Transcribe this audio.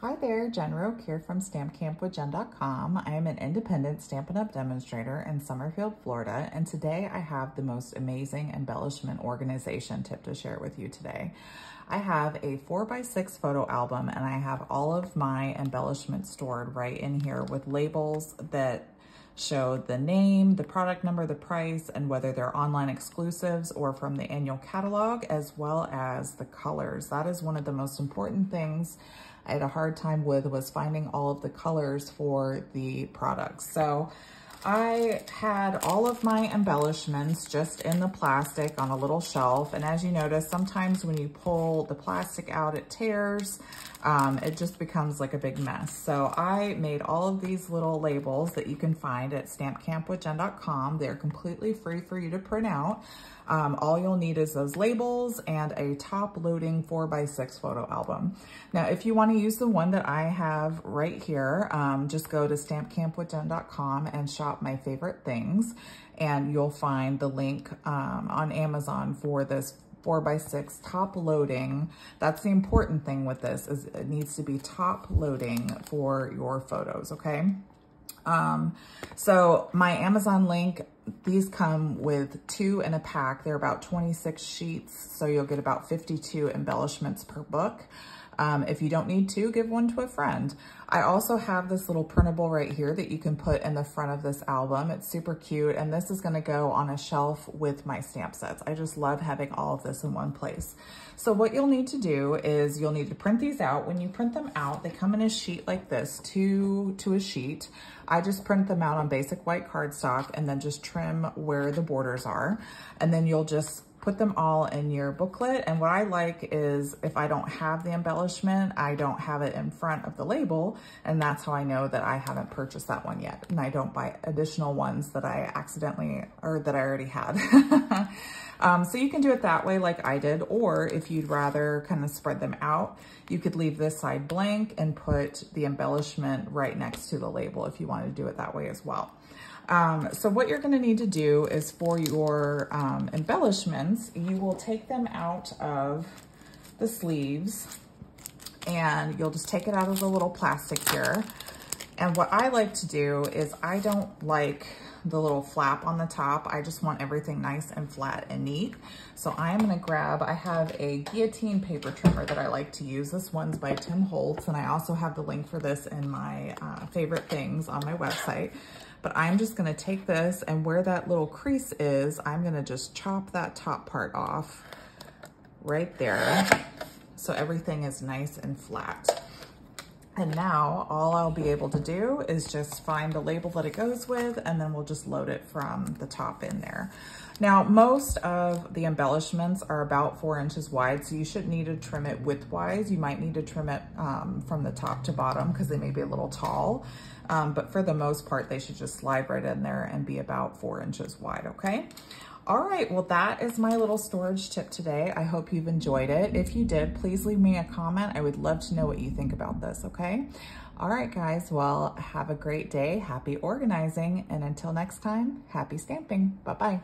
Hi there, Jen Roque here from StampCampWithJen.com. I am an independent Stampin' Up! demonstrator in Summerfield, Florida, and today I have the most amazing embellishment organization tip to share with you today. I have a 4x6 photo album and I have all of my embellishments stored right in here with labels that show the name, the product number, the price, and whether they're online exclusives or from the annual catalog, as well as the colors. That is one of the most important things I had a hard time with was finding all of the colors for the products. So I had all of my embellishments just in the plastic on a little shelf. And as you notice, sometimes when you pull the plastic out, it tears. Um, it just becomes like a big mess. So I made all of these little labels that you can find at stampcampwithjen.com. They're completely free for you to print out. Um, all you'll need is those labels and a top loading 4x6 photo album. Now, if you want to use the one that I have right here, um, just go to stampcampwithjen.com and shop my favorite things and you'll find the link um, on Amazon for this four by six top loading. That's the important thing with this is it needs to be top loading for your photos, okay? Um, so my Amazon link, these come with two in a pack. They're about 26 sheets, so you'll get about 52 embellishments per book. Um, if you don't need to, give one to a friend. I also have this little printable right here that you can put in the front of this album. It's super cute, and this is gonna go on a shelf with my stamp sets. I just love having all of this in one place. So what you'll need to do is you'll need to print these out. When you print them out, they come in a sheet like this, two to a sheet. I just print them out on basic white cardstock and then just trim where the borders are. And then you'll just put them all in your booklet. And what I like is if I don't have the embellishment, I don't have it in front of the label. And that's how I know that I haven't purchased that one yet. And I don't buy additional ones that I accidentally, or that I already had. um, so you can do it that way like I did. Or if you'd rather kind of spread them out, you could leave this side blank and put the embellishment right next to the label if you want to do it that way as well. Um, so what you're gonna need to do is for your um, embellishments, you will take them out of the sleeves and you'll just take it out of the little plastic here. And what I like to do is I don't like the little flap on the top. I just want everything nice and flat and neat. So I am gonna grab, I have a guillotine paper trimmer that I like to use. This one's by Tim Holtz and I also have the link for this in my uh, favorite things on my website. But I'm just gonna take this and where that little crease is, I'm gonna just chop that top part off right there. So everything is nice and flat. And now all I'll be able to do is just find the label that it goes with and then we'll just load it from the top in there. Now, most of the embellishments are about four inches wide, so you should need to trim it widthwise. You might need to trim it um, from the top to bottom because they may be a little tall. Um, but for the most part, they should just slide right in there and be about four inches wide, okay? All right, well, that is my little storage tip today. I hope you've enjoyed it. If you did, please leave me a comment. I would love to know what you think about this, okay? All right, guys, well, have a great day. Happy organizing. And until next time, happy stamping. Bye-bye.